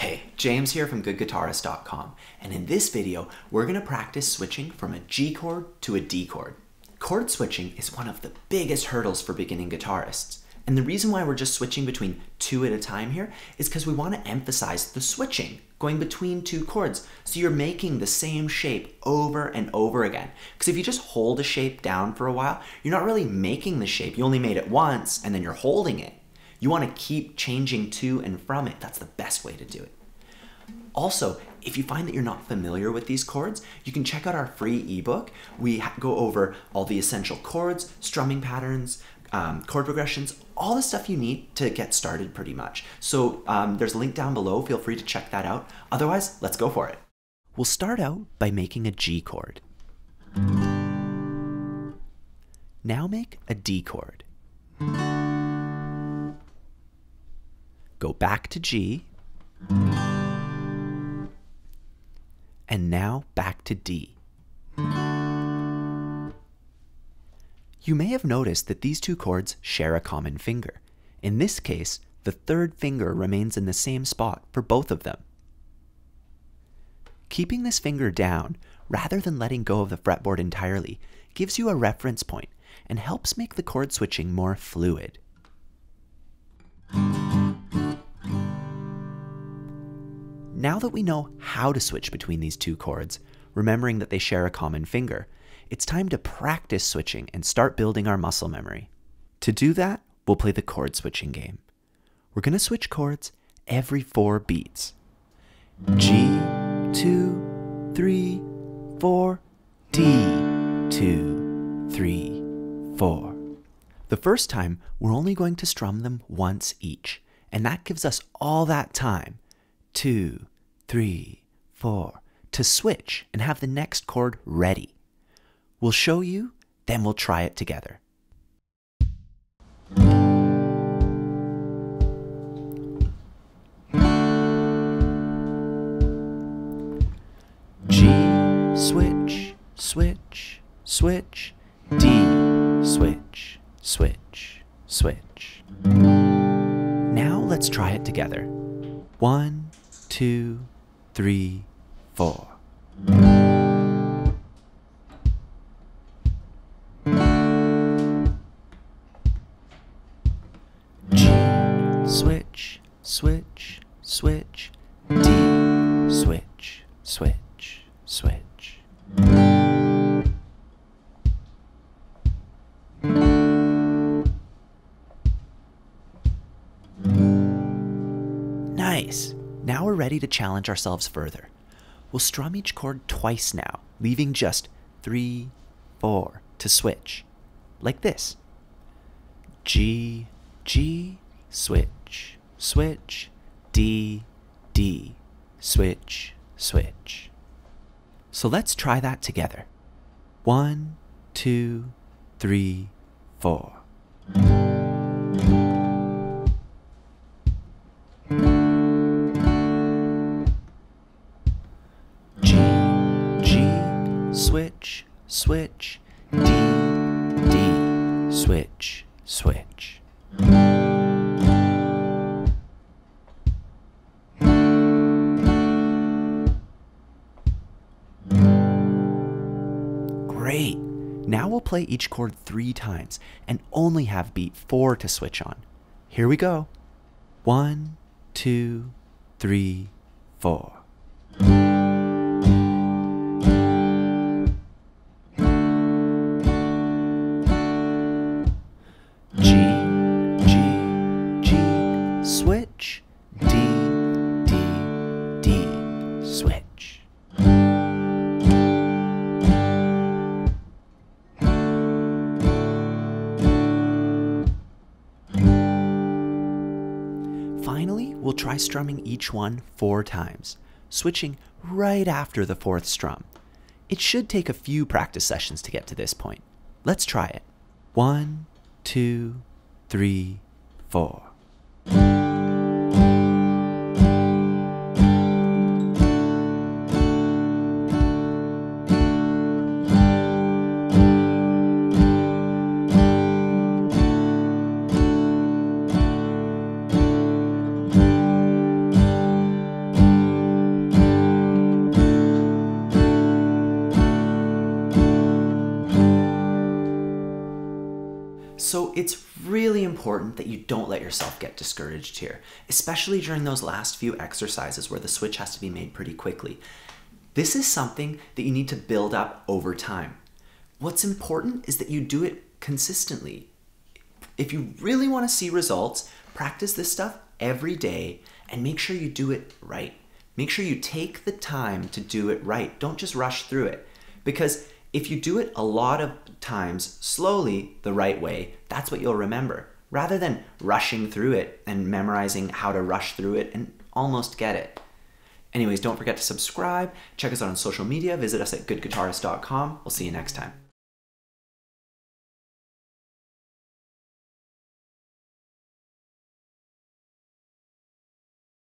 Hey, James here from GoodGuitarist.com, and in this video, we're going to practice switching from a G chord to a D chord. Chord switching is one of the biggest hurdles for beginning guitarists, and the reason why we're just switching between two at a time here is because we want to emphasize the switching, going between two chords, so you're making the same shape over and over again. Because if you just hold a shape down for a while, you're not really making the shape, you only made it once, and then you're holding it. You want to keep changing to and from it. That's the best way to do it. Also, if you find that you're not familiar with these chords, you can check out our free ebook. We go over all the essential chords, strumming patterns, um, chord progressions, all the stuff you need to get started pretty much. So um, there's a link down below. Feel free to check that out. Otherwise, let's go for it. We'll start out by making a G chord. Now make a D chord. Go back to G. And now back to D. You may have noticed that these two chords share a common finger. In this case, the third finger remains in the same spot for both of them. Keeping this finger down, rather than letting go of the fretboard entirely, gives you a reference point and helps make the chord switching more fluid. Now that we know how to switch between these two chords, remembering that they share a common finger, it's time to practice switching and start building our muscle memory. To do that, we'll play the chord switching game. We're going to switch chords every four beats. G, two, three, four, D, two, three, four. The first time, we're only going to strum them once each, and that gives us all that time two, three, four, to switch and have the next chord ready. We'll show you, then we'll try it together. G, switch, switch, switch, D, switch, switch, switch. Now let's try it together. One, two, three, four. G, switch, switch, switch, D, switch, switch, switch. Nice. Now we're ready to challenge ourselves further. We'll strum each chord twice now, leaving just three, four to switch. Like this G, G, switch, switch, D, D, switch, switch. So let's try that together. One, two, three, four. Switch, D, D, switch, switch. Great. Now we'll play each chord three times and only have beat four to switch on. Here we go. One, two, three, four. We'll try strumming each one four times, switching right after the fourth strum. It should take a few practice sessions to get to this point. Let's try it. One, two, three, four. So it's really important that you don't let yourself get discouraged here, especially during those last few exercises where the switch has to be made pretty quickly. This is something that you need to build up over time. What's important is that you do it consistently. If you really want to see results, practice this stuff every day and make sure you do it right. Make sure you take the time to do it right. Don't just rush through it. Because if you do it a lot of times slowly the right way, that's what you'll remember. Rather than rushing through it and memorizing how to rush through it and almost get it. Anyways, don't forget to subscribe, check us out on social media, visit us at goodguitarist.com. We'll see you next time.